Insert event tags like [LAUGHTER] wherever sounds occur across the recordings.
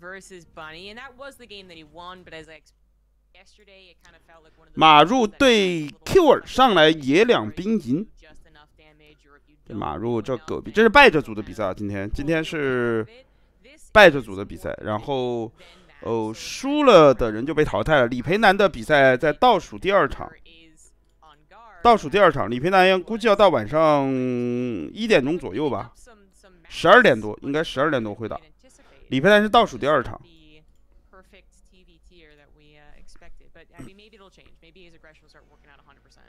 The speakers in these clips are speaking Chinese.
versus Bunny, and that was the game that he won. But as like yesterday, it kind of felt like one of the. 马入对 Q 尔上来也两兵营。马入这狗逼，这是败者组的比赛啊！今天今天是败者组的比赛，然后哦输了的人就被淘汰了。李培南的比赛在倒数第二场，倒数第二场，李培南估计要到晚上一点钟左右吧，十二点多应该十二点多会打。李培南是倒数第二场，perfect TV tier that we uh, expected. But mean, maybe it'll change. Maybe his aggression will start working out 100%.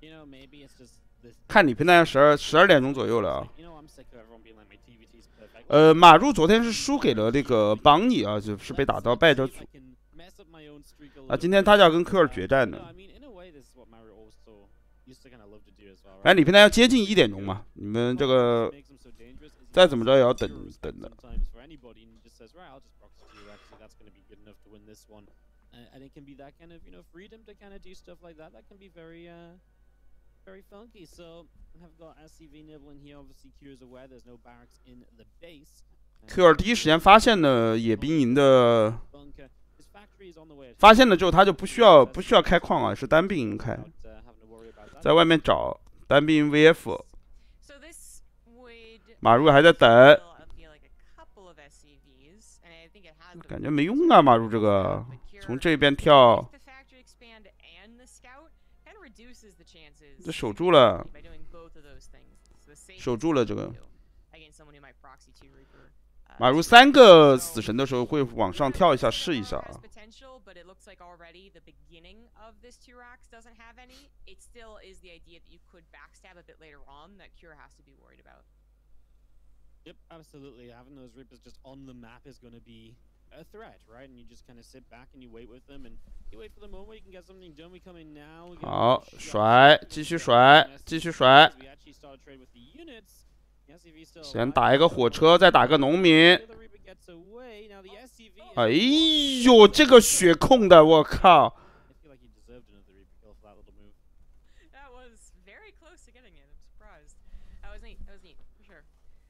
You know, maybe it's just 看李培南十二十二点钟左右了啊。呃，马入昨天是输给了那个邦尼啊，就是被打到败者组啊。今天他就要跟科尔决战正 right? 李培南要接近一点钟嘛，你们这个再怎么着也要等等的。Anybody and just says, right, I'll just proxy to you. Actually, that's going to be good enough to win this one. Uh, and it can be that kind of, you know, freedom to kind of do stuff like that. That can be very, uh, very funky. So I've got SCV Nibble in here. Obviously, Q is aware there's no barracks in the base. Uh, 科尔第一时间发现了野兵营的，bunker. His factory is on the way. 发现了之后他就不需要不需要开矿啊，是单兵营开，Without, uh, having to worry about that. 在外面找单兵 would 马入还在等，fill, I feel like a couple of SCVs, and I think it has the 感觉没用啊，马如这个。从这边跳，这守住了，守住了。这个。马如三个死神的时候会往上跳一下，试一下啊。Yep, absolutely. Having those Reapers just on the map is going to be a threat, right? And you just kind of sit back and you wait with them, and you wait for the moment where you can get something done. We come in now. we get a 好甩继续甩继续甩先打一个火车，再打个农民。哎呦，这个血控的，我靠！I feel like he deserved another Reaper kill for that little move. That was very close to getting it. I'm surprised. That was neat. That was neat for sure.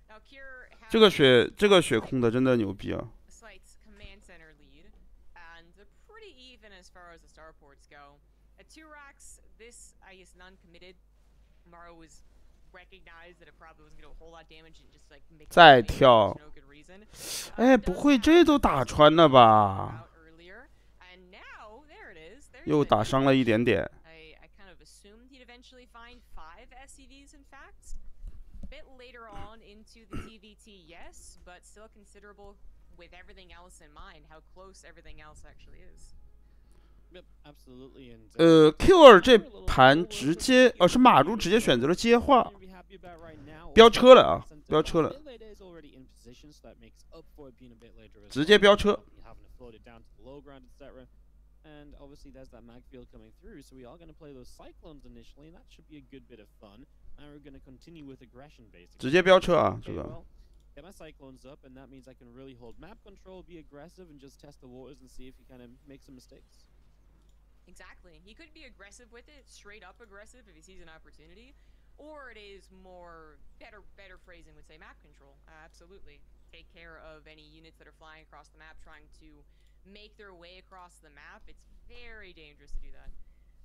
Now Cure has 这个血，这个血控的真的牛逼啊！再跳，[SIGHS] 哎，不会这都打穿了吧？又打伤了一点点。bit later on into the TVT, yes, but still considerable with everything else in mind, how close everything else actually is. Yep, absolutely. And 呃，Q 二这盘直接，呃，是马如直接选择了接话， Be happy about right now. 飙车了啊 Center 飙车了 Midlane is already in position, so that makes up for it being a bit later as 直接 well. 飙车。 You having to float it down to the low ground, etc. And obviously there's that mag field coming through, so we are going to play those cyclones initially, and that should be a good bit of fun. And we're going to continue with aggression, basically. 直接飙车啊，这 Okay, 个 well, get my cyclones up, and that means I can really hold map control, be aggressive, and just test the waters and see if he kind of makes some mistakes. Exactly. He could be aggressive with it, straight up aggressive if he sees an opportunity, or it is more better better phrasing would say map control. Uh, absolutely. Take care of any units that are flying across the map trying to make their way across the map. It's very dangerous to do that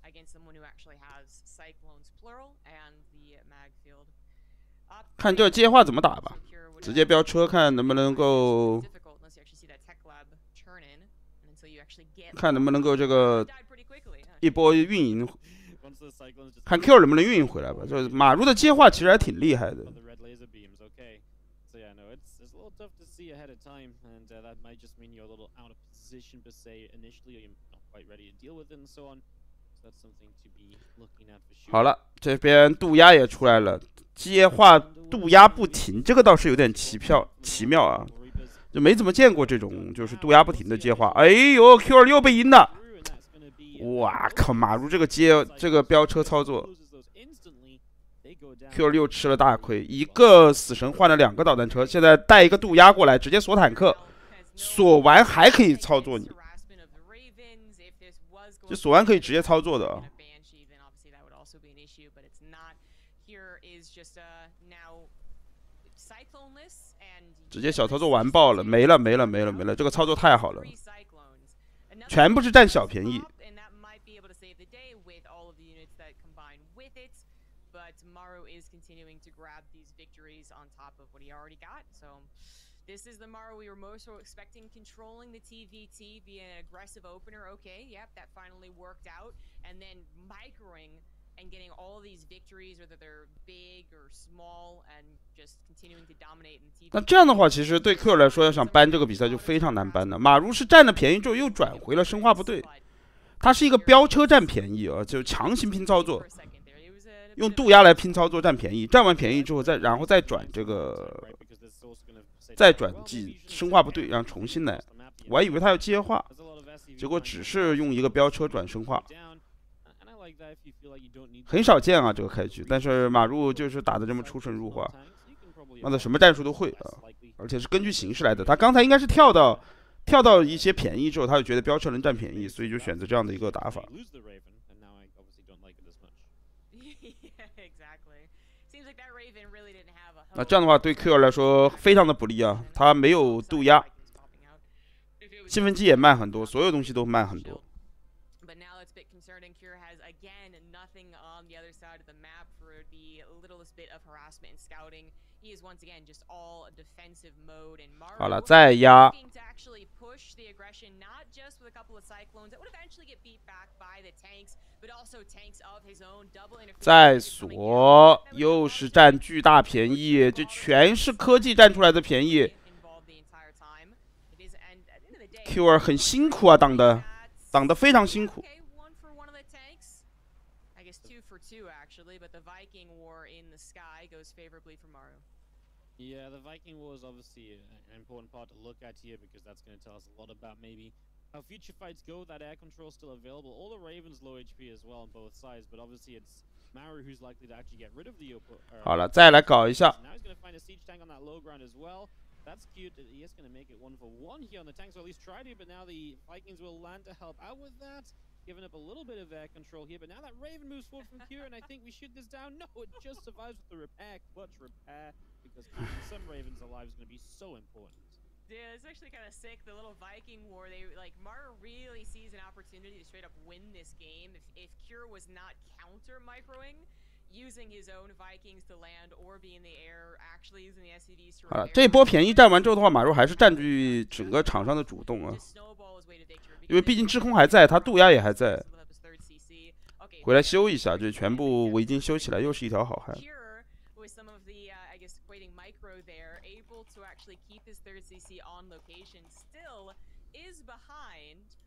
against someone who actually has cyclones plural and the mag field. Up 看这接话怎么打吧 so。Kira would 直接 have 飙车，看能不能够 difficult unless you actually see that tech lab churn in and until you actually get 看能不能够这个 died pretty quickly. huh? 一波运营， Once the cyclones just 看 Q 能不能运营回来吧。就是马如的接话其实还挺厉害的 But。the red laser beams, okay. So yeah, no, it's it's a little tough to see ahead of time, and uh, that might just mean you're a little out of position per se initially, or you're not quite ready to deal with it and so on. 好了，这边渡鸦也出来了，接话渡鸦不停，这个倒是有点奇妙奇妙啊，就没怎么见过这种就是渡鸦不停的接话。哎呦，Q 二又被阴了，哇靠！马如这个接这个飙车操作，Q 二又吃了大亏，一个死神换了两个导弹车，现在带一个渡鸦过来，直接锁坦克，锁完还可以操作你，就锁完可以直接操作的啊。Uh, 直接小操作完爆了，没了没了没了没了，这个操作太好了，全部是占小便宜。Maru is this the Mara we were most expecting, controlling the TVT via an aggressive opener. Okay, yep, that finally worked out. And then microing and getting all these victories, whether they're big or small, and just continuing to dominate in the TVT. 那这样的话，其实对 Q 来说，要想搬这个比赛就非常难搬的。马如是占了便宜之后又转回了生化部队，他是一个飙车占便宜啊，就强行拼操作。用渡鸦来拼操作占便宜，占完便宜之后再然后再转这个，再转进生化部队，然后重新来。我还以为他要接话，结果只是用一个飙车转生化，很少见啊这个开局。但是马入就是打的这么出神入化，妈的什么战术都会啊，而且是根据形势来的。他刚才应该是跳到跳到一些便宜之后，他就觉得飙车能占便宜，所以就选择这样的一个打法。[LAUGHS] 那这样的话对 Q 来说非常的不利啊，他没有渡压，兴奋剂也慢很多，所有东西都慢很多。好了，再压。再锁，又是占巨大便宜，这全是科技占出来的便宜。Q 二很辛苦啊，挡的，挡的非常辛苦。 Yeah, the Viking War is obviously an important part to look at here because that's going to tell us a lot about maybe how future fights go. That air control is still available. All the Ravens low HP as well on both sides, but obviously it's Maru who's likely to actually get rid of the Opo. 好了，再来搞一下。 Now he's going to find a siege tank on that low ground as well. That's cute. He is going to make it one for one here on the tanks, or at least try to. But now the Vikings will land to help out with that. Giving up a little bit of air control here, but now that Raven moves forward from here, and I think we shoot this down. No, it just survives with the repair, clutch repair, because keeping some Ravens alive is going to be so important. Yeah, it's actually kind of sick. The little Viking war, they like Mara really sees an opportunity to straight up win this game. If if Cure was not counter microing, using his own Vikings to land or be in the air, actually using the SCVs to 好了，这波便宜占完之后的话，马肉还是占据整个场上的主动啊。因为毕竟制空还在，他渡鸦也还在，回来修一下，就全部围巾修起来，又是一条好汉。To actually keep his third CC on location still is behind,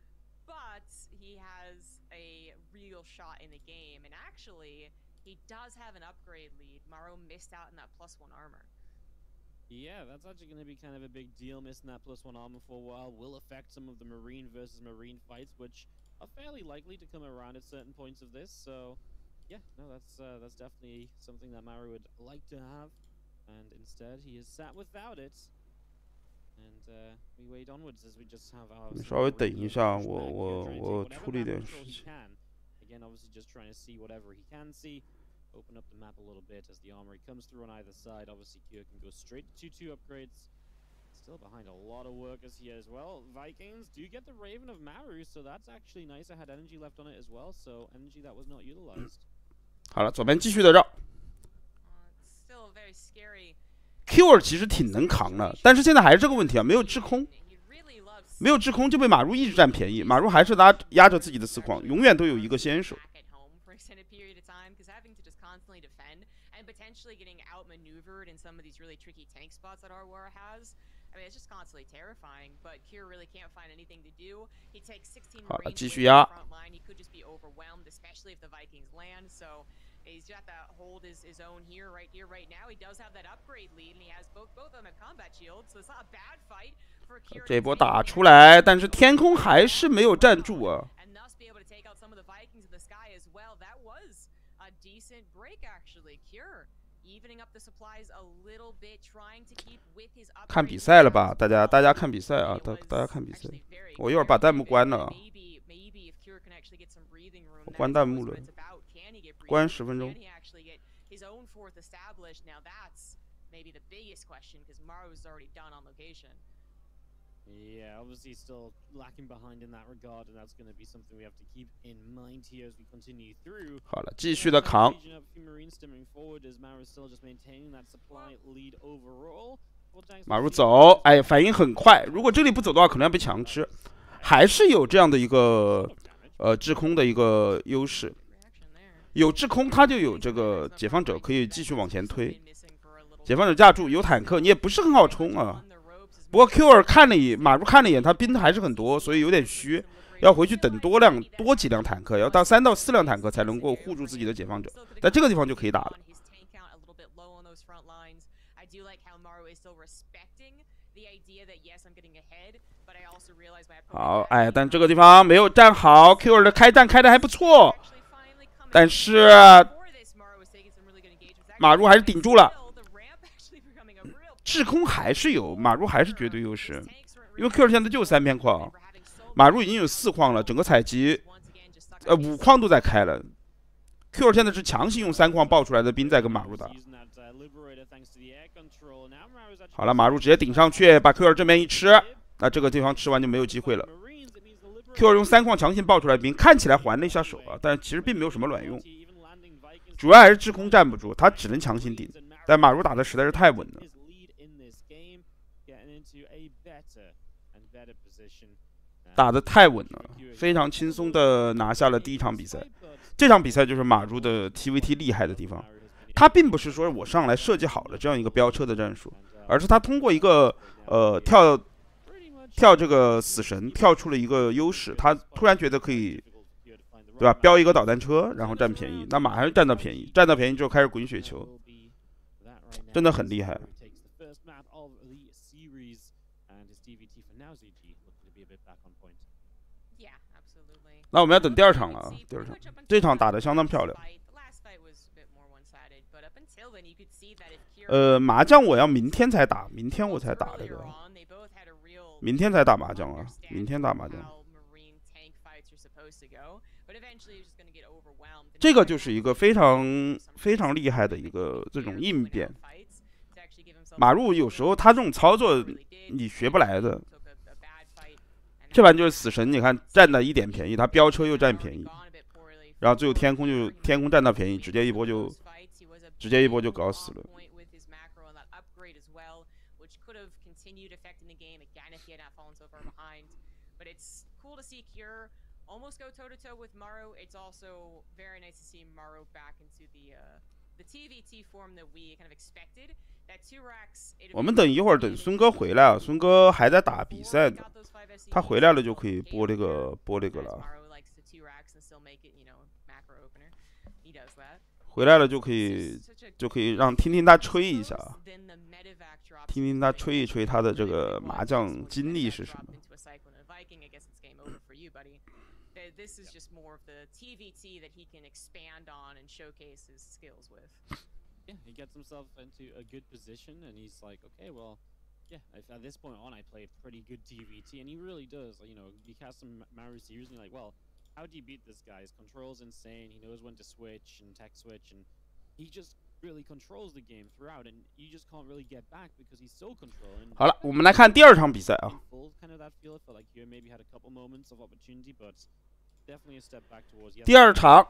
but he has a real shot in the game. And actually, he does have an upgrade lead. Maro missed out in that plus one armor. Yeah, that's actually going to be kind of a big deal. Missing that plus one armor for a while will affect some of the Marine versus Marine fights, which are fairly likely to come around at certain points of this. So, yeah, no, that's uh, that's definitely something that Maru would like to have And instead, he is sat without it. And uh, we wait onwards as we just have our. 稍微等一下，我我我处理点事情。 Again, obviously just trying to see whatever he can see. Open up the map a little bit as the armory comes through on either side. Obviously, Kyo can go straight to 2-2 upgrades. Still behind a lot of workers here as well. Vikings do get the Raven of Maru, so that's actually nice. I had energy left on it as well, so energy that was not utilized. [COUGHS] 好了，左边继续的绕。 Still very scary. Q 二其实挺能扛的，但是现在还是这个问题啊，没有制空，没有制空就被马如一直占便宜，马如还是拉压着自己的四矿，永远都有一个先手。and potentially getting outmaneuvered in some of these really tricky tank spots that our war has. I mean, it's just constantly terrifying, but Kier really can't find anything to do. He takes 16好了，Marines 继 away 续 from 压 the。front line. He could just be overwhelmed, especially if the Vikings land. So he's got to hold his, his own here, right here, right now. He does have that upgrade lead, and he has both both on them have combat shields, so it's not a bad fight for Kier. 这波打出来，但是天空还是没有站住啊。and thus be able to take out some of the Vikings in the sky as well. That was a decent break, actually. Cure evening up the supplies a little bit, trying to keep with his 看比赛了吧，大家大家看比赛啊，大大家看比赛。我一会儿把弹幕关了啊我关弹幕了关十分钟 he actually get his own fourth established? Now that's maybe the biggest question because Maru's already done on location. Yeah, obviously still lacking behind in that regard, and that's going to be something we have to keep in mind here as we continue through. 好了，继续的扛。Marine stemming forward as Mara still just maintaining that supply lead overall. 马如走，哎，反应很快。如果这里不走的话，可能要被强吃。还是有这样的一个呃制空的一个优势。有制空他就有这个解放者可以继续往前推。解放者架住有坦克你也不是很好冲啊。不过 q 二看了一眼马路看了一眼他兵还是很多所以有点虚。要回去等多辆多几辆坦克要到三到四辆坦克才能够护住自己的解放者。在这个地方就可以打了。好哎但这个地方没有站好 q 二的开战开的还不错。但是，马入还是顶住了，制空还是有，马入还是绝对优势。因为 Q 现在就三片矿，马入已经有四矿了，整个采集，呃，五矿都在开了。Q 现在是强行用三矿爆出来的兵在跟马入打。好了，马入直接顶上去，把 Q 这边一吃，那这个地方吃完就没有机会了。Q 二用三矿强行爆出来兵，看起来还了一下手啊，但其实并没有什么卵用，主要还是制空站不住，他只能强行顶。但马如打的实在是太稳了，打的太稳了，非常轻松的拿下了第一场比赛。这场比赛就是马如的 TVT 厉害的地方，他并不是说我上来设计好了这样一个飙车的战术，而是他通过一个呃跳跳这个死神跳出了一个优势，他突然觉得可以对吧？标一个导弹车，然后占便宜，那马还是占到便宜，占到便宜之后开始滚雪球，真的很厉害。那我们要等第二场了啊，第二场，这场打得相当漂亮。呃，麻将我要明天才打，明天我才打这个，on, they both had a real 明天才打麻将啊，明天打麻将。这个就是一个非常非常厉害的一个这种应变。马路有时候他这种操作你学不来的。这盘就是死神，你看占了一点便宜，他飙车又占便宜，然后最后天空就天空占到便宜，直接一波就直接一波就搞死了。point with his macro and that upgrade as well, which could have continued affecting the game again if he had not fallen so far behind. But it's cool to see Cure almost go toe to toe with Maru. It's also very nice to see Maru back into the uh, the TVT form that we kind of expected. That two racks. [LAUGHS] 我们等一会儿等孙哥回来啊，孙哥还在打比赛呢，他回来了就可以播这个播这个了， Maru likes the two racks and still make it, you know, macro opener. He does that. 回来了就可以就可以让听听他吹一下，听听他吹一吹他的这个麻将经历是什么。this is just more of the TVT that he can expand on and showcase his skills with. Yeah, he gets himself into a good position, and he's like, okay, well, yeah. If at this point on, I play pretty good TVT, and he really does. You know, you cast him Maru series, and you're like, well, how do you beat this guy? His control's insane. He knows when to switch and tech switch, and he just really controls the game throughout, and you just can't really get back because he's so controlling. 好了，我们来看第二场比赛啊。第二场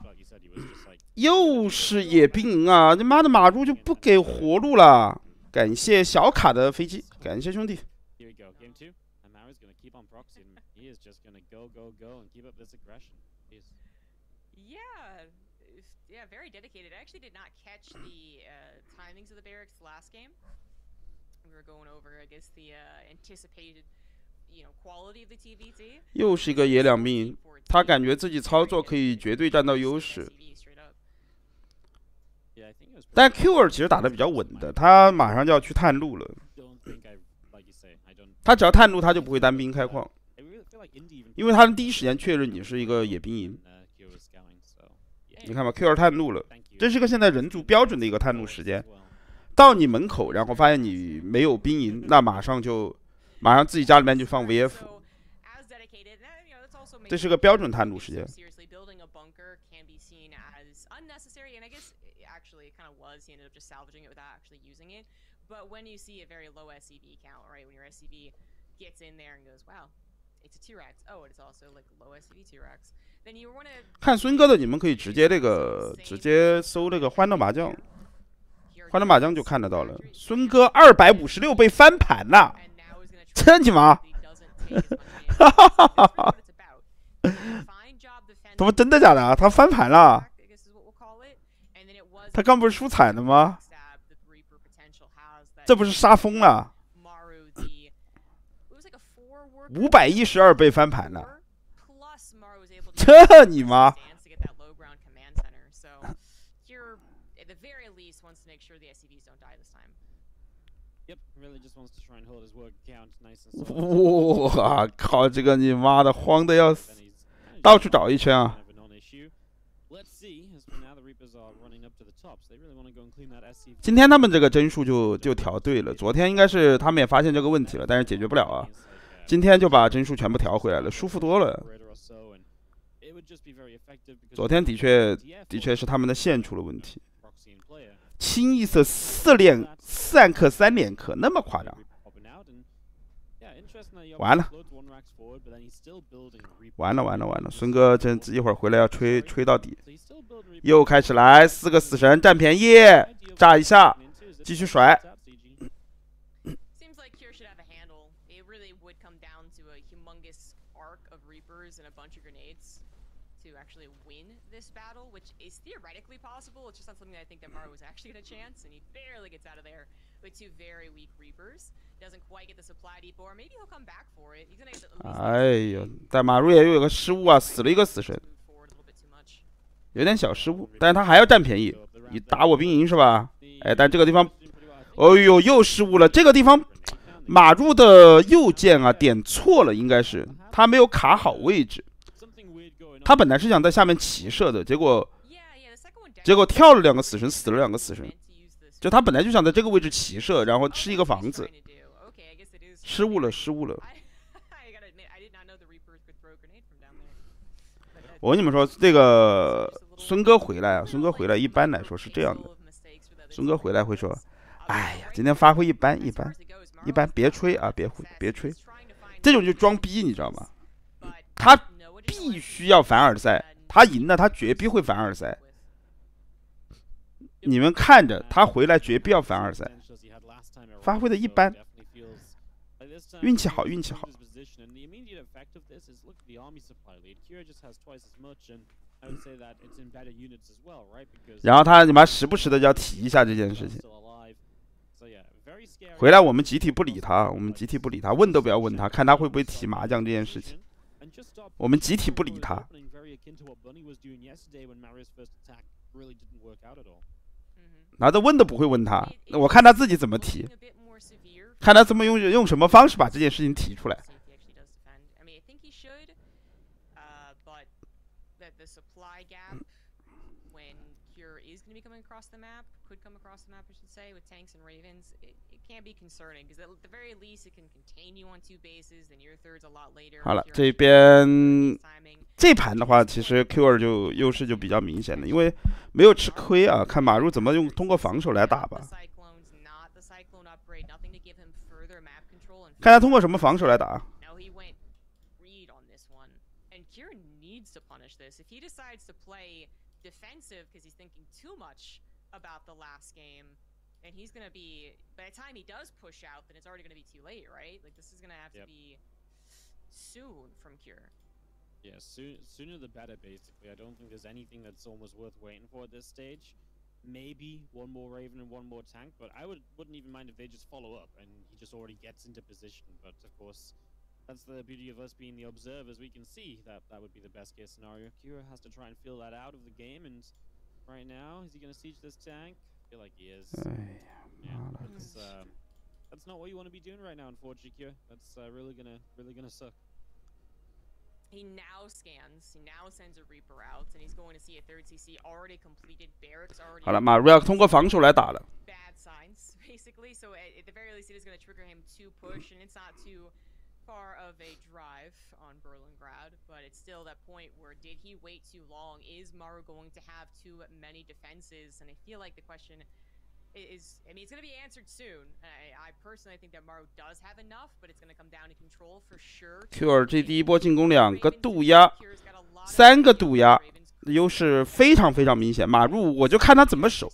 又是野兵营啊！他妈的马如就不给活路了。感谢小卡的飞机，感谢兄弟。Here we go, game two. And Maru's gonna keep on proxying. He is just gonna go, go, go, and keep up this aggression. He's Yeah, if- yeah, very dedicated. I actually did not catch the uh, timings of the barracks last game. We were going over, I guess, the uh, anticipated, you know, quality of the TVT. 又是一个野两兵营，他感觉自己操作可以绝对占到优势。 Straight up. yeah, I think it was. 但 Q 二其实打得比较稳的，他马上就要去探路了。 他只要探路，他就不会单兵开矿.因为他第一时间确认你是一个野兵营。Uh, was. 你看吧，Q 二探路了，这是个现在人族标准的一个探路时间.到你门口，然后发现你没有兵营，那马上就马上自己家里面就放 VF。这是个标准探路时间 it it it it But when you see a very low SCV count, right, when your SCV gets in there and goes, wow, it's a T-Rex. Oh, it's also like low SCV T-Rex. Then you want to 看孙哥的，你们可以直接这个直接搜这个欢乐麻将，欢乐麻将就看得到了。孙哥二百五十六被翻盘了，真你妈！哈哈哈哈哈！他妈真的假的啊？他翻盘了？他刚不是输惨了吗？这不是杀疯了？五百一十二被翻盘了，这你妈！哇 [COUGHS] 靠！这个你妈的慌的要死，到处找一圈啊！今天他们这个帧数就就调对了，昨天应该是他们也发现这个问题了，但是解决不了啊。今天就把帧数全部调回来了，舒服多了。昨天的确的确是他们的线出了问题。清一色四连四暗克三连克，那么夸张？完了，完了完了完了！孙哥这一会儿回来要吹吹到底，又开始来四个死神占便宜，炸一下，继续甩。哎呀，但马如也又有个失误啊，死了一个死神，有点小失误，但是他还要占便宜，你打我兵营是吧？哎，但这个地方，哦呦，又失误了，这个地方马入的右键啊点错了，应该是他没有卡好位置，他本来是想在下面骑射的，结果结果跳了两个死神，死了两个死神，就他本来就想在这个位置骑射，然后吃一个房子。失误了，失误了。[LAUGHS] 我跟你们说，这个孙哥回来啊，孙哥回来一般来说是这样的。孙哥回来会说：“哎呀，今天发挥一般，一般，一般，别吹啊，别别吹。”这种就装逼，你知道吗？他必须要凡尔赛，他赢了，他绝逼会凡尔赛。你们看着他回来，绝必要凡尔赛，发挥的一般。运气好，运气好。然后他你妈时不时的就要提一下这件事情。回来我们集体不理他，我们集体不理他，问都不要问他，看他会不会提麻将这件事情。我们集体不理他。拿着问都不会问他，我看他自己怎么提。看他怎么用用什么方式把这件事情提出来。好了，这边这盘的话，其实 Q 二就优势就比较明显了，因为没有吃亏啊。看马入怎么用通过防守来打吧。看他通过什么防守来打。defensive because he's thinking too much about the last game. And he's going to be, by the time he does push out, then it's already going to be too late, right? Like, this is going to have yep. to be soon from Cure. Yeah, soon, sooner the better, basically. I don't think there's anything that's almost worth waiting for at this stage maybe one more Raven and one more tank, but I would, wouldn't even mind if they just follow up and he just already gets into position. But of course, that's the beauty of us being the observers. We can see that that would be the best case scenario. Kira has to try and feel that out of the game, and right now, is he going to siege this tank? I feel like he is. yeah, that's, uh, that's not what you want to be doing right now, unfortunately, Kira. That's uh, really gonna really gonna suck. He now scans, he now sends a Reaper out, and he's going to see a third CC already completed, barracks already... 好了，马瑞要通过防守来打了。Bad signs, [LAUGHS] basically, so at, at the very least it is going to trigger him to push, and it's not too Far of a drive on Berlingrad, but it's still that point where did he wait too long? Is Maru going to have too many defenses? And I feel like the question is I mean it's gonna be answered soon. I, I personally think that Maru does have enough, but it's gonna come down to control for sure. Q 二这第一波进攻两个渡鸦，三个渡鸦，优势非常非常明显。马入我就看他怎么守，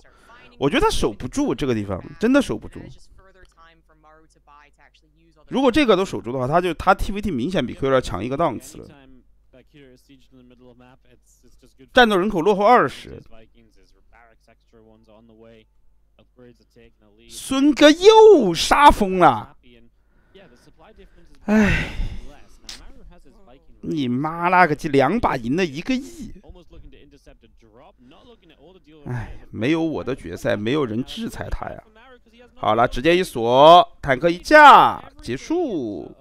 我觉得他守不住这个地方，真的守不住。如果这个都守住的话他就他 tvt 明显比 ql 强一个档次了。战斗人口落后二十。孙哥又杀疯了。哎你妈那个鸡两把赢了一个亿。哎没有我的决赛没有人制裁他呀。好了，直接一锁，坦克一架，结束。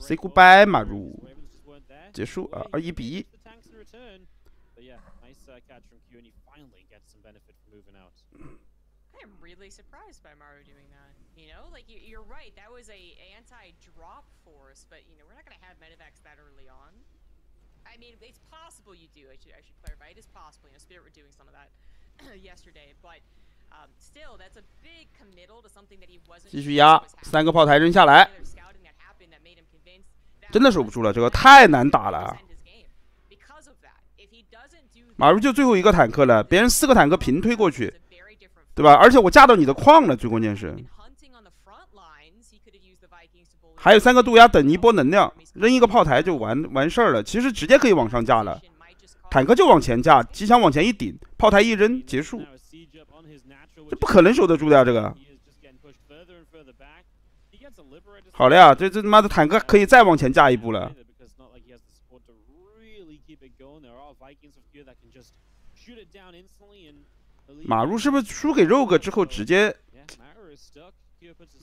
Say goodbye，马入。结束啊，二一比一。I'm really surprised by Maru doing that. You know, like you, you're right. That was a anti-drop force, but you know we're not gonna have medivacs that early on. I mean, it's possible you do. I should, I should clarify. It is possible. You know, Spirit were doing some of that yesterday, but 继续压，三个炮台扔下来，真的守不住了，这个太难打了。马如就最后一个坦克了，别人四个坦克平推过去，对吧？而且我架到你的矿了，最关键是。还有三个渡鸦等一波能量，扔一个炮台就完完事儿了。其实直接可以往上架了。坦克就往前架，机枪往前一顶，炮台一扔，结束。这不可能守得住的呀，这个。好了呀，这这他妈的坦克可以再往前架一步了。马入是不是输给 Rogue 之后直接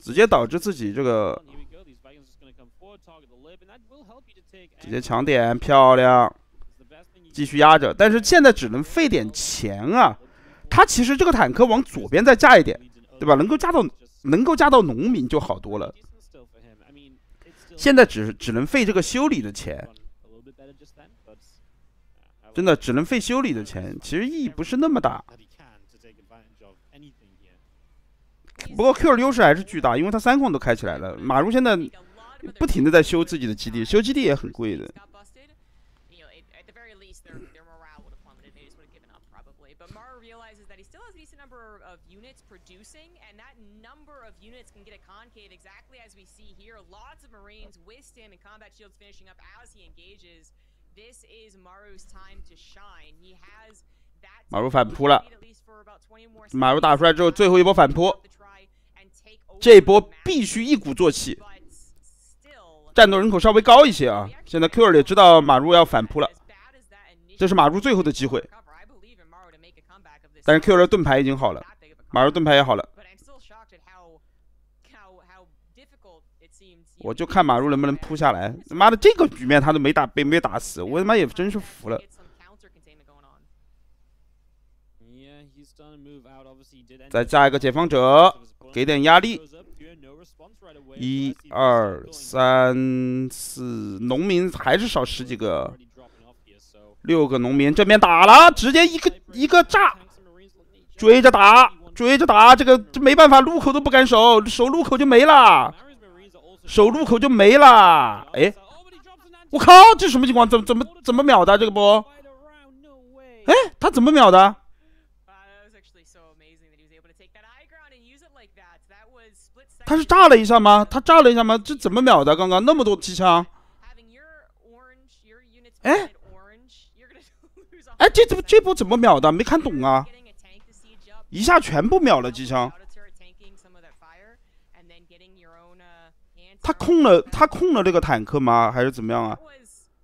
直接导致自己这个直接抢点，漂亮，继续压着。但是现在只能费点钱啊。他其实这个坦克往左边再架一点，对吧？能够架到能够架到农民就好多了。现在只只能费这个修理的钱，真的只能费修理的钱，其实意义不是那么大。不过 Q 的优势还是巨大，因为他三矿都开起来了。马入现在不停的在修自己的基地，修基地也很贵的。You know, it, at the very least, their their morale would have plummeted. They just would have given up probably. But Mara realizes that he still has a decent number of units producing, and that number of units can get a concave exactly as we see here. Lots of Marines with stim and combat shields finishing up as he engages. This is Maru's time to shine. He has that. 马入反扑了 at least for about 20 more 马入打出来之后，最后一波反扑这一波必须一鼓作气战斗人口稍微高一些啊。现在 Q 二也知道马入要反扑了这是马入最后的机会。Maru 但是 Q 二的盾牌已经好了马入盾牌也好了，But I'm still shocked at how how how difficult it seems. 我就看马路能不能扑下来。他妈的，这个局面他都没打被没打死，我他妈也真是服了。再加一个解放者，给点压力。一二三四，农民还是少十几个，六个农民这边打了，直接一个一个炸，追着打，追着打，这个这没办法，路口都不敢守，守路口就没了，守路口就没了。哎，我靠，这什么情况？怎么怎么怎么秒的这个波？哎，他怎么秒的？他是炸了一下吗？他炸了一下吗？这怎么秒的？刚刚那么多机枪？哎，哎，这这这波怎么秒的？没看懂啊！一下全部秒了机枪。他控了他控了这个坦克吗？还是怎么样啊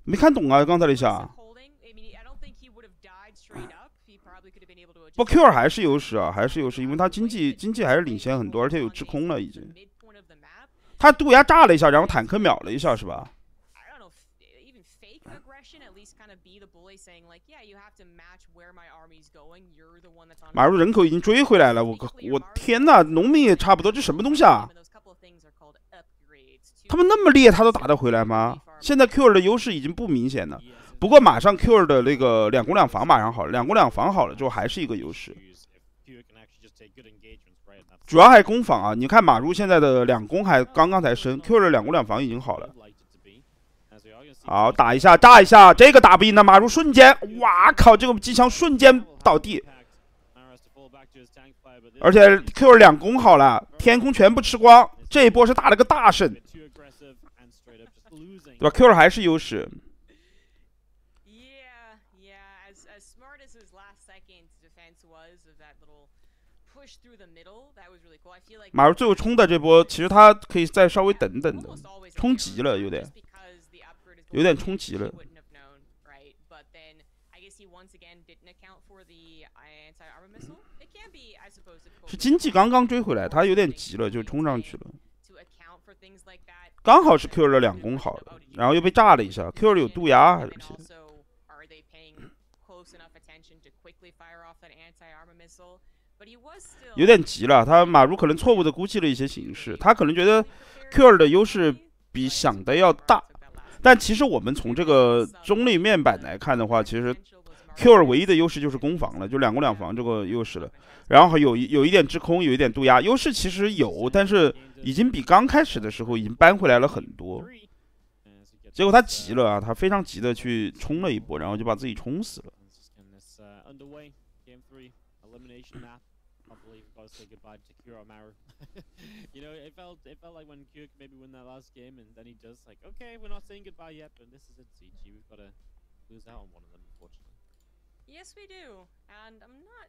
没看懂啊！刚才那下不 adjust，Q 二还是优势啊，还是优势，因为他经济经济还是领先很多，而且有制空了已经。他渡鸦炸了一下，然后坦克秒了一下是吧.马入人口已经追回来了，我靠，我天呐，农民也差不多，这什么东西啊？And those couple of things are called upgrades. to 他们那么烈，他都打得回来吗？现在 Q 二的优势已经不明显了，不过马上 Q 二的那个两攻两防马上好了，两攻两防好了之后还是一个优势。主要还是攻防啊！你看马如现在的两攻还刚刚才升，Q 的两攻两防已经好了。好，打一下，炸一下，这个打不赢的马如瞬间，哇靠！这个机枪瞬间倒地，而且 Q 二两攻好了，天空全部吃光，这一波是打了个大胜，对吧？Q 还是优势。马如最后冲的这波，其实他可以再稍微等等的，冲急了有点，有点冲急了。是经济刚刚追回来，他有点急了，就冲上去了。刚好是 Q 二两攻好了，然后又被炸了一下。Q 二有渡鸦还是？有点急了，他马如可能错误的估计了一些形势，他可能觉得 Q 二的优势比想的要大，但其实我们从这个中立面板来看的话，其实 Q 二唯一的优势就是攻防了，就两攻两防这个优势了，然后有有一点制空，有一点渡压，优势其实有，但是已经比刚开始的时候已经扳回来了很多，结果他急了啊，他非常急的去冲了一波，然后就把自己冲死了。say goodbye to Kuro Maru. you know, it felt it felt like when Kuro maybe win that last game, and then he just like, okay, we're not saying goodbye yet, but this is it, CG. We've got to lose out on one of them, unfortunately. Yes, we do, and I'm not.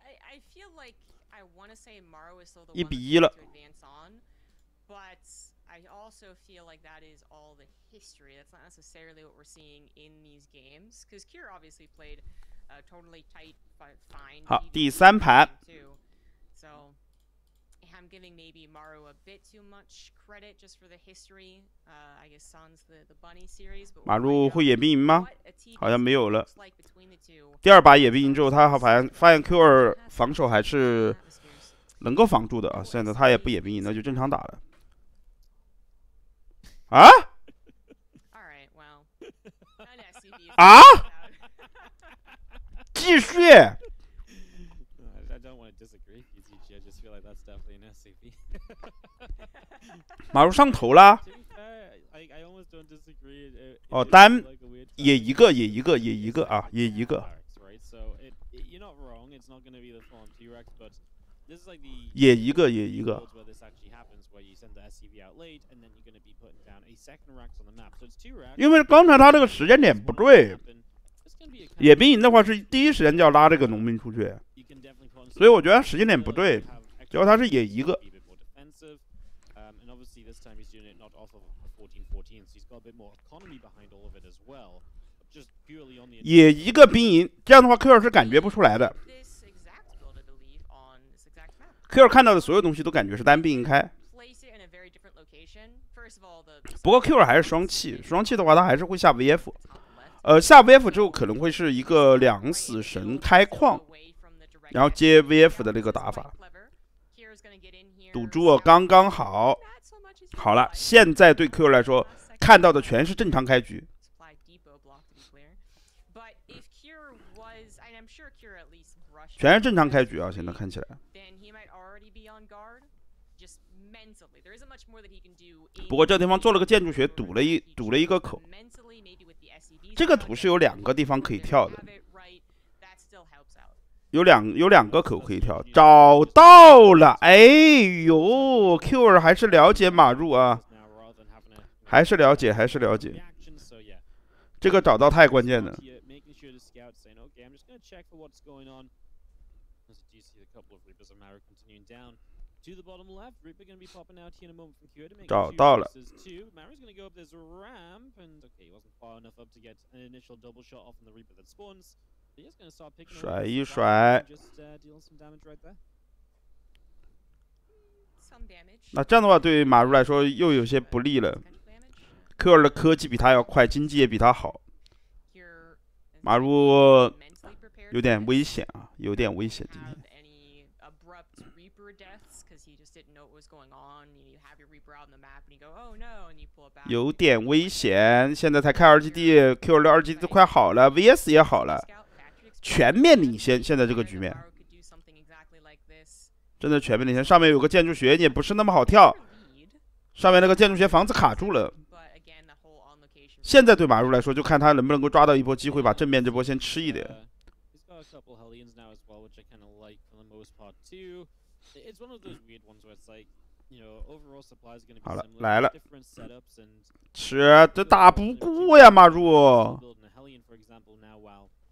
I I feel like I want to say Maru is still the one to advance on, but I also feel like that is all the history. That's not necessarily what we're seeing in these games, because Kira obviously played a totally tight, fine. 好，第三盘。so I'm giving maybe Maru a bit too much credit just for the history. Uh, I guess Sans the the Bunny series. 马路会野兵营吗？好像没有了。第二把野兵营之后，他好像发现 Q 二防守还是能够防住的啊。现在他也不野兵营，那就正常打了。啊？啊？继续。[LAUGHS] 马如上头啦。哦，单也一个，也一个，也一个啊，也一个。也一个，也一个。因为刚才他这个时间点不对，野兵营的话是第一时间就要拉这个农民出去，所以我觉得时间点不对，结果他是野一个。也一个兵营，这样的话 Q 二是感觉不出来的。Q 二看到的所有东西都感觉是单兵营开。不过 Q 二还是双气，双气的话他还是会下 VF，呃，下 VF 之后可能会是一个两死神开矿，然后接 VF 的那个打法。赌注刚刚好，好了，现在对 Q 来说看到的全是正常开局。全是正常开局啊！现在看起来。不过这地方做了个建筑学，堵了一堵了一个口。这个图是有两个地方可以跳的，有两有两个口可以跳，找到了！哎呦，Q 二还是了解马入啊，还是了解，还是了解。这个找到太关键了。找到了。甩一甩。那这样的话，对于马如来说又有些不利了。Q 二的科技比他要快，经济也比他好。马如有点危险啊，有点危险今天。有点危险，现在才开二 GD，Q 二六二 G D 都快好了，VS 也好了，全面领先。现在这个局面，真的全面领先。上面有个建筑学，也不是那么好跳。上面那个建筑学房子卡住了。现在对马入来说，就看他能不能够抓到一波机会，把正面这波先吃一点。好了，来了，吃这打不过呀，马入。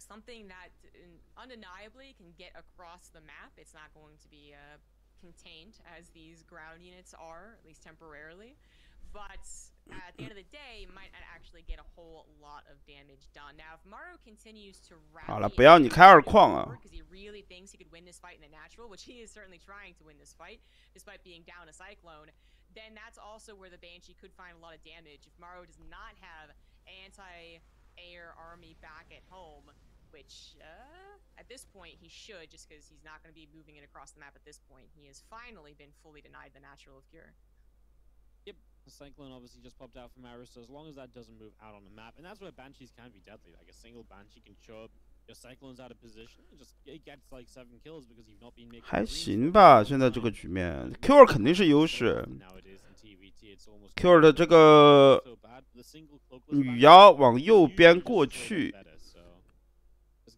Something that undeniably can get across the map. It's not going to be uh, contained as these ground units are, at least temporarily. But at the end of the day, might actually get a whole lot of damage done. Now, if Maru continues to 好了，不要你开二矿啊。Because he really thinks he could win this fight in the natural, which he is certainly trying to win this fight, despite being down a cyclone. Then that's also where the Banshee could find a lot of damage. If Maru does not have anti-air army back at home, which uh, at this point he should, just because he's not going to be moving it across the map at this point. He has finally been fully denied the natural of cure. Yep, the Cyclone obviously just popped out from Aris, so as long as that doesn't move out on the map, and that's where Banshees can be deadly. Like a single Banshee can show up, your Cyclone's out of position, and just it gets like seven kills because you've not been making. 还行吧，现在这个局面，Q 二肯定是优势。Q 二的这个女妖往右边过去。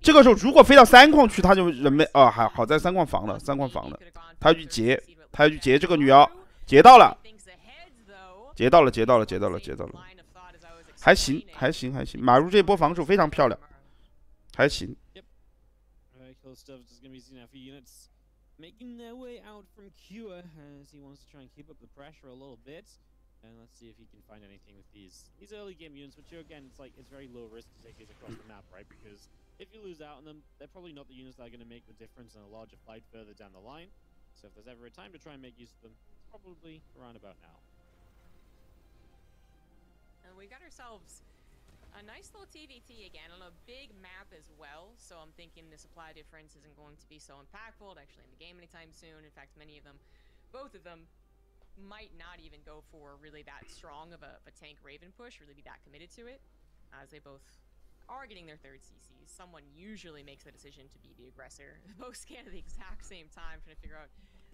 这个时候如果飞到三矿去，他就人没啊，还好在三矿防了，三矿防了。他要去截，他要去截这个女妖，截到了，截到了，截到了，截到了，截到了。还行，还行，还行。马如这波防守非常漂亮，还行。And let's see if he can find anything with these these early game units, which again, it's like it's very low risk to take these across the map, right? Because if you lose out on them, they're probably not the units that are going to make the difference in a larger fight further down the line. So if there's ever a time to try and make use of them, it's probably around about now. And we got ourselves a nice little TVT again on a big map as well, so I'm thinking the supply difference isn't going to be so impactful actually in the game anytime soon. In fact, many of them, both of them, might not even go for really that strong of a, of a tank Raven push, really be that committed to it, as they both are getting their third CCs. Someone usually makes the decision to be the aggressor. [LAUGHS] Both scan at the exact same time, trying to figure out,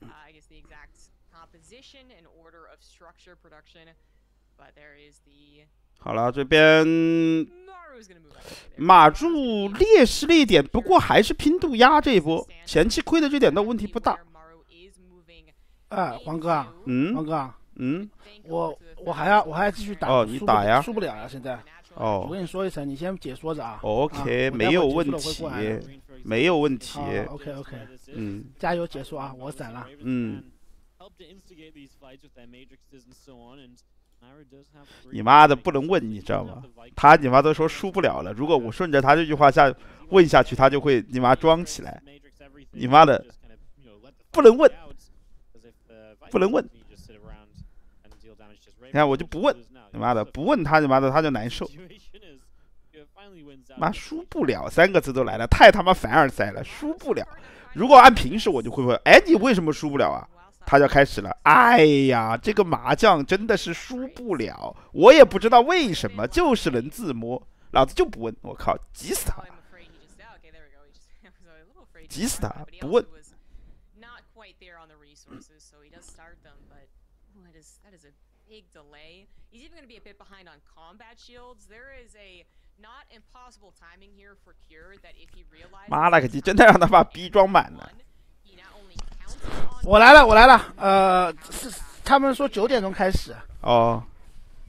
uh, I guess, the exact composition and order of structure production. But there is the 好了，这边马柱劣势了一点，不过还是拼渡鸦这一波，前期亏的这点倒问题不大。 哎，黄哥啊，嗯，黄哥，嗯，我我还要我还要继续打，哦，你打呀，输不了呀，现在。哦，我跟你说一声，你先解说着啊。OK，没有问题，没有问题。OK OK，嗯，加油解说啊，我闪了。嗯。你妈的不能问，你知道吗？他你妈都说输不了了。如果我顺着他这句话下问下去，他就会你妈装起来。你妈的，不能问，不能问。你看我就不问，你妈的不问他，你妈的他就难受。妈输不了三个字都来了，太他妈凡尔赛了，输不了。如果按平时我就会问，哎，你为什么输不了啊？他就开始了，哎呀，这个麻将真的是输不了，我也不知道为什么，就是能自摸，老子就不问，我靠，急死他，[LAUGHS] 急死他，不问。妈了个鸡，真的让他把逼装满了。我来了，我来了。呃，是他们说九点钟开始，哦，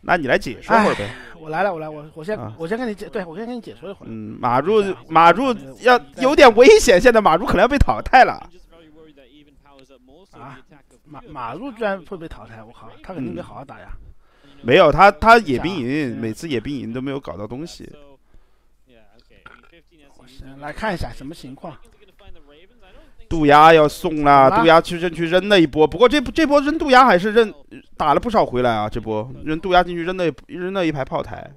那你来解说会儿呗。我来了，我来，我我先、啊我先跟你解，对我先跟你解说一会儿。嗯，马入马入要有点危险，现在马入可能要被淘汰了。啊，马马路居然会被淘汰，我靠，他肯定得好好打呀。没有他，他野兵营每次野兵营都没有搞到东西。来看一下什么情况。杜鸦要送了，杜鸦去扔去扔了一波，不过这这波扔杜鸦还是扔打了不少回来啊，这波扔杜鸦进去扔了一扔了一排炮台。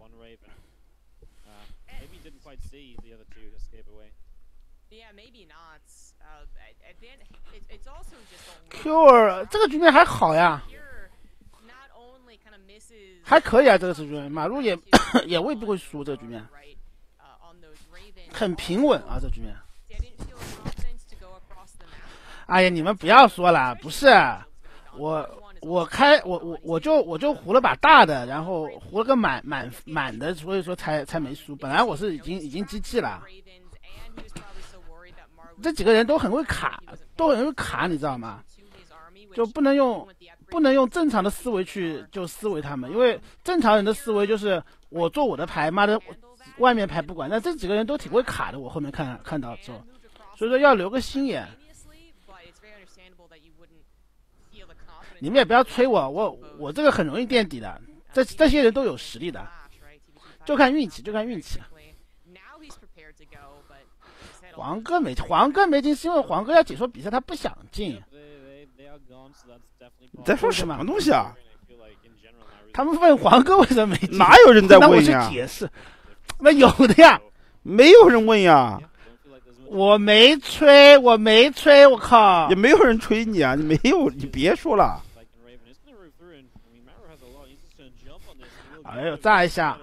就这个局面还好呀，还可以啊。这个是马路也 [COUGHS] 也未必会输，这个局面很平稳啊。这局面哎呀，你们不要说了，不是我我开我我我就我就胡了把大的，然后胡了个满满满的，所以说才才没输。本来我是已经已经机器了，这几个人都很会卡，都很会卡，你知道吗？就不能用，不能用正常的思维去就思维他们，因为正常人的思维就是我做我的牌，妈的，外面牌不管，那这几个人都挺会卡的，我后面看看到之后，所以说要留个心眼。你们也不要催我，我我这个很容易垫底的，这这些人都有实力的，就看运气，就看运气。黄哥没，黄哥没进是因为黄哥要解说比赛，他不想进。你在说什么东西啊？他们问黄哥为什么没？哪有人在问呀？那我解释，那有的呀，没有人问呀。我没吹，我没吹，我靠！也没有人吹你啊，你没有，你别说了。哎呦，炸一下！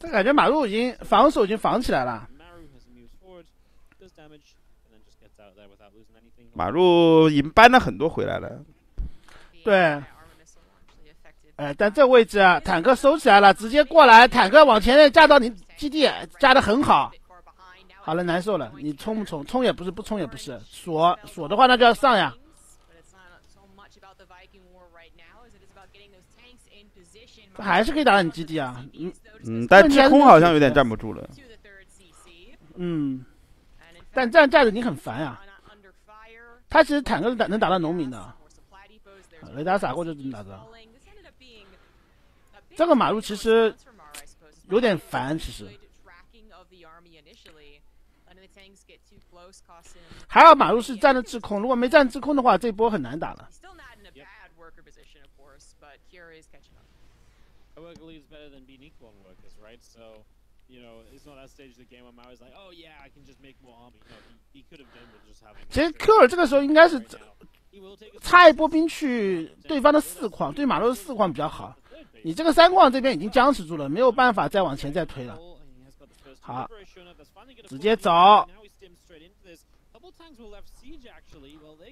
他感觉马路已经防守已经防起来了。马入已经搬了很多回来了。对哎，但这位置啊，坦克收起来了，直接过来，坦克往前面架到你基地，架的很好。好了，难受了，你冲不冲？冲也不是，不冲也不是。锁锁的话，那就要上呀。这还是可以打到你基地啊。嗯嗯，但制空好像有点站不住了。嗯，但这样架着你很烦呀。他其实坦克是打能打到农民的，雷达撒过就能打到。这个马路其实有点烦，其实。还好马路是站的制空，如果没站制空的话，这波很难打了。A worker lead is better than being equal on workers, right? So, you know, it's not that stage of the game where Maru's like, oh yeah, I can just make more army. No, he, he could have done with just having. 其实 Q 尔这个时候应该是插一波兵去对方的四矿，对马路的四矿比较好。你这个三矿这边已经僵持住了，没有办法再往前再推了。好，直接走。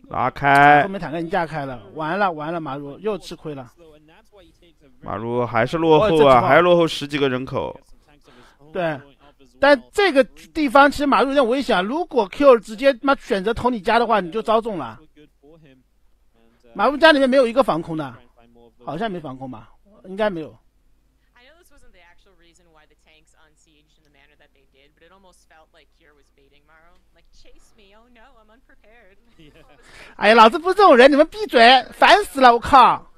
拉开后，面坦克已经架开了，完了完了，马路又吃亏了。马路还是落后啊，还是落后十几个人口。对但这个地方其实马路有点危险啊，如果 Q 直接妈选择投你家的话，你就遭中了。马路家里面没有一个防空的，好像没防空吧？应该没有。I know this wasn't the actual reason why the tanks unsieged in the manner that they did, but it almost felt like Kier was baiting Maro. Like, chase me, oh no, I'm unprepared. 哎呀，老子不是这种人，你们闭嘴，烦死了，我靠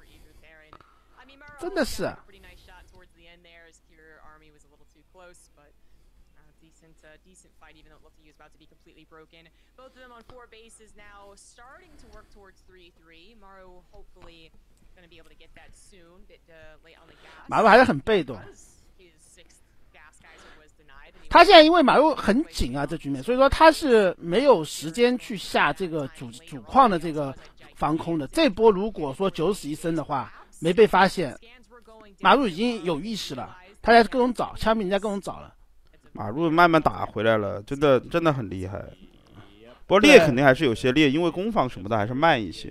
真的是 got a pretty nice shot towards the end there as Kier army was a little too close, but uh, decent, uh, decent fight, even though it looked like he was broken. Both of them on four bases now, starting to work towards 3-3. Maro hopefully going to be able to get that soon. Bit uh, late on the gas. 马路还是很被动。他现在因为马路很紧啊，这局面，所以说他是没有时间去下这个主主矿的这个防空的。这波如果说九死一生的话，没被发现，马路已经有意识了，他在各种找，枪毙人家各种找了。马路慢慢打回来了真的真的很厉害。不过裂肯定还是有些裂因为攻防什么的还是慢一些。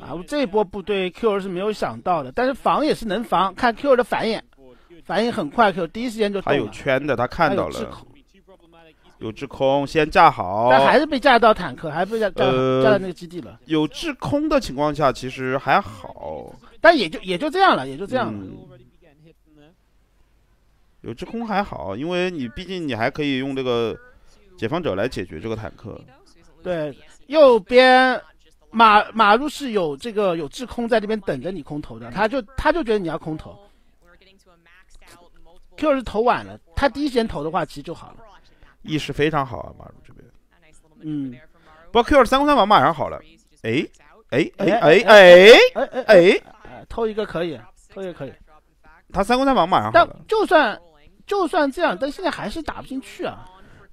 啊这波部队 q 是没有想到的但是防也是能防看 q 的反应。反应很快 q 第一时间就他有圈的他看到了。有制空先架好。但还是被架到坦克，还是被架架呃架到那个基地了。有制空的情况下，其实还好，但也就也就这样了，也就这样了。嗯有制空还好，因为你毕竟你还可以用这个解放者来解决这个坦克。对，右边马马路是有这个有制空在这边等着你空投的，他就他就觉得你要空投。Q 是投晚了，他第一时间投的话其实就好了。意识非常好啊，马主这边。嗯，不过 Q 二三攻三防马上好了。哎，哎，哎，哎，哎，哎，哎，偷一个可以，偷一个可以。他三攻三防马上好了。就算就算这样，但现在还是打不进去啊。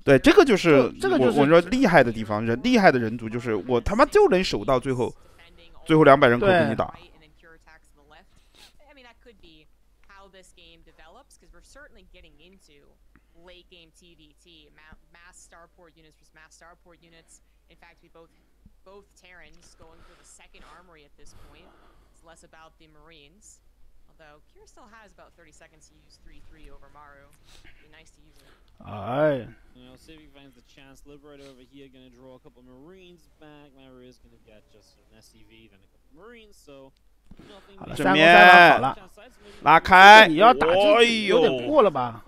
对，这个就是这个就我说厉害的地方，人厉害的人族就是我他妈就能守到最后，最后两百人口给你打。starport units versus mass starport units. In fact, we both both Terrans going for the second armory at this point. It's less about the Marines. Although Kira still has about 30 seconds to use 3-3 over Maru. Be nice to use it. 哎， You know, see if he finds the chance. Liberator over here gonna draw a couple Marines back. Maru is gonna get just an SCV, then a couple Marines, so nothing 好了，正三攻三网好面了。 Chance sides, maybe 拉 Marines 开，你要打这哎有点呦，过了吧？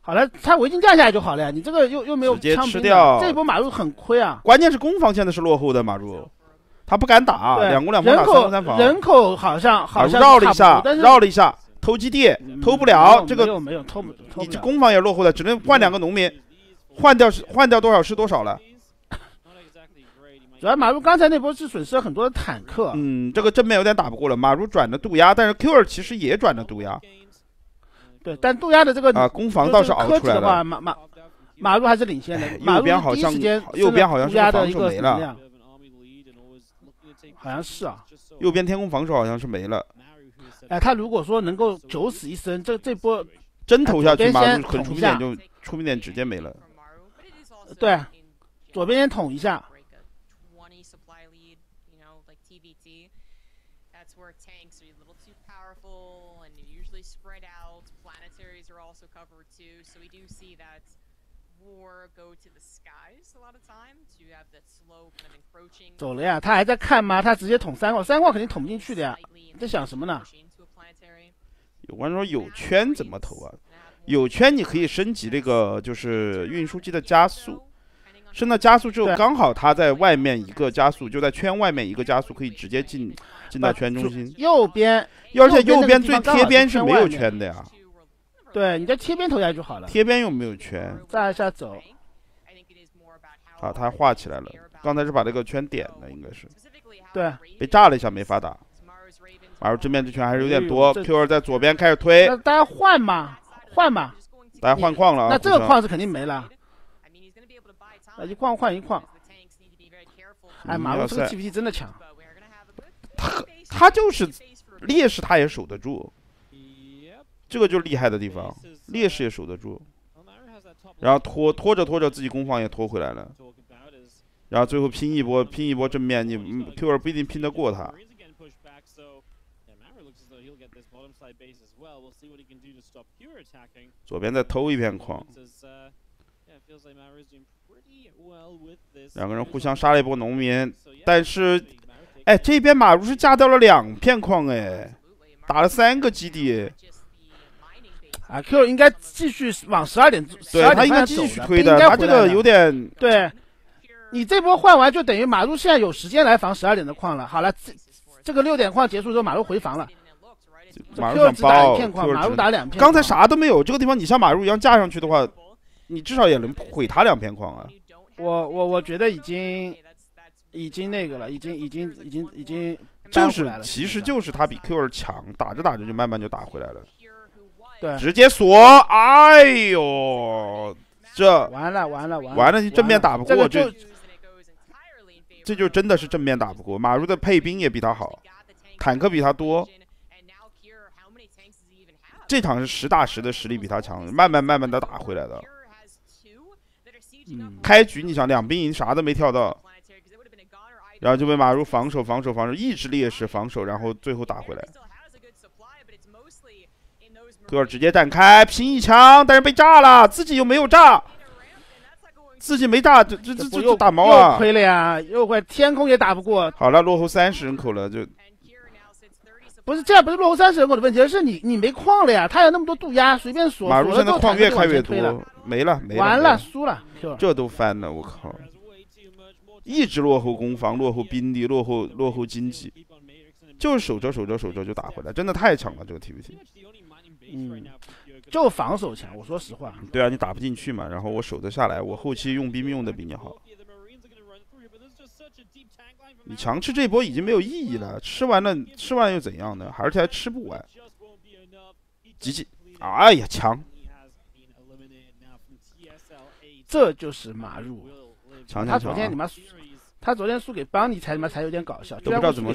好了，他围巾架下来就好了呀。你这个又又没有直接吃掉这一波马路很亏啊。关键是攻防现在是落后的马如，他不敢打，两攻两防打三人口攻三防，人口好像好像绕了一下绕了一下，偷基地偷不了，这个没有没有偷不偷不了。你这攻防也落后的，只能换两个农民，换掉是换掉多少是多少了。主要马路刚才那波是损失了很多的坦克，嗯，这个正面有点打不过了，马如转的渡鸦，但是 Q 二其实也转的渡鸦.对，但杜鸦的这个啊，攻防倒是熬出来的话，了。马马马路还是领先的。马右边好像第一时间右边好像是杜鸦的一个防守没了好像是啊。右边天空防守好像是没了哎，他如果说能够九死一生，这这波真投下去，马很出捅一点就出名点直接没了。对左边先捅一下。20 supply lead, you know, like TVT. That's where tanks are a little too powerful and usually spread out. Planetaries are also covered too, so we do see that war go to the skies a lot of time to have that slow kind of encroaching. 走了呀，他还在看吗？他直接捅三号，三号肯定捅不进去的呀。你在想什么呢.有观众说有圈怎么投啊？有圈你可以升级这个就是运输机的加速，升到加速之后刚好它在外面一个加速，就在圈外面一个加速，可以直接进进到圈中心。右边，而且右右边最贴边是没有圈的呀，对，你在贴边投下去就好了。贴边又没有圈。再往下走，好，他画起来了，刚才是把这个圈点的，应该是对被炸了一下没法打。马入正面这圈还是有点多，Q 二在左边开始推，那大家换嘛，换嘛。大家换矿了啊。那这个矿是肯定没了，那一矿换一矿。哎，马路这个 GPT 真的强，他他就是劣势他也守得住.这个就厉害的地方，劣势也守得住。然后拖拖着拖着，自己攻防也拖回来了。然后最后拼一波，拼一波正面，你 Q 二不一定拼得过他。左边再偷一片矿，两个人互相杀了一波农民，但是，哎，这边马如是架掉了两片矿，哎，打了三个基地，啊，Q 应该继续往十二点，对他应该继续推的，的他这个有点对。你这波换完就等于马路现在有时间来防十二点的矿了。好了，这这个六点矿结束之后，马路回防了。这马路想只打一片矿，马路只打两片。刚才啥都没有，这个地方你像马路一样架上去的话，你至少也能毁他两片矿啊。我我我觉得已经已经那个了，已经已经已经已经就是其实就是他比 Q 二强，打着打着就慢慢就打回来了，对，直接锁，哎呦，这完了完了完了完了，你正面打不过，这这这就真的是正面打不过。马如的配兵也比他好，坦克比他多，这场是实打实的实力比他强，慢慢慢慢的打回来的。嗯开局你想两兵营啥都没跳到，然后就被马如防守防守防守，一直劣势防守，然后最后打回来。科尔直接站开拼一枪，但是被炸了，自己又没有炸，自己没炸，这这这这打毛又啊！亏了呀，又亏，天空也打不过。好了，落后三十人口了，就不是这样，不是落后三十人口的问题，而是你你没矿了呀。他有那么多渡鸦，随便锁。马路现在矿越开越多，没了没了，完了，输了。这都翻了，我靠！一直落后攻防，落后兵力，落后落后经济，就是守着守着守着就打回来，真的太强了这个 TVT。嗯，就防守强，我说实话。对啊，你打不进去嘛，然后我守得下来，我后期用兵用的比你好。你强吃这波已经没有意义了，吃完了吃完又怎样呢？而且还吃不完。吉吉，哎呀强！这就是马入。强强强啊！他昨天你妈，他昨天输给邦尼才他妈才有点搞笑，都不知道怎么。